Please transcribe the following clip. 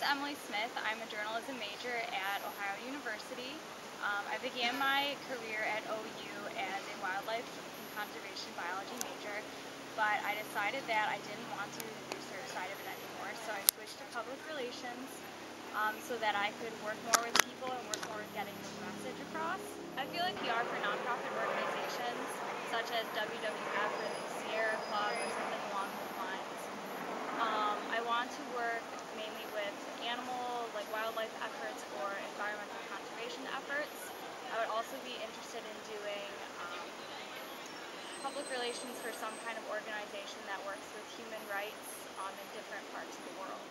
is Emily Smith. I'm a journalism major at Ohio University. Um, I began my career at OU as a wildlife and conservation biology major, but I decided that I didn't want to do the research side of it anymore, so I switched to public relations um, so that I could work more with people and work more with getting the message across. I feel like PR for nonprofit organizations such as WWF the Sierra Club or something along those lines. Um, I want to work mainly with animal, like wildlife efforts or environmental conservation efforts. Also be interested in doing um, public relations for some kind of organization that works with human rights um, in different parts of the world.